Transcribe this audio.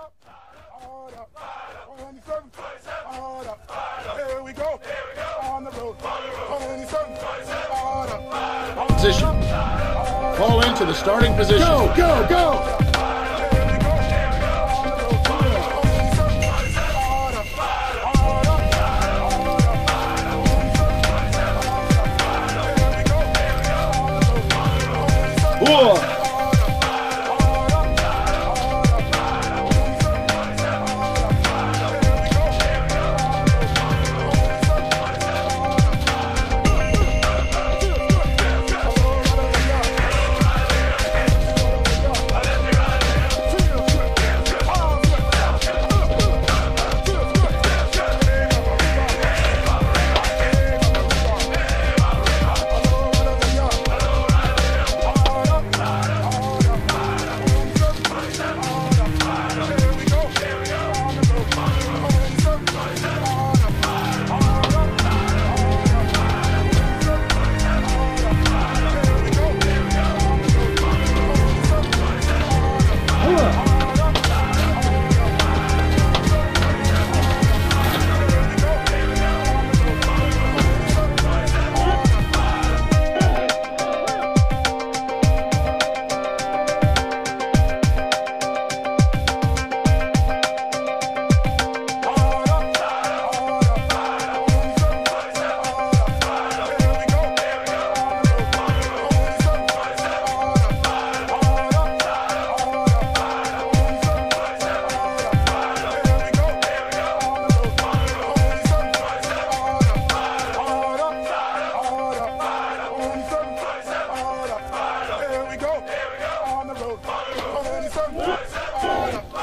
up, hard up. 27, hard up. Here we go, on the road. 27, hard up. Position. Fall into the starting position. Go, go, go! Whoa. Go, on the road. 27, hard up, hard up, hard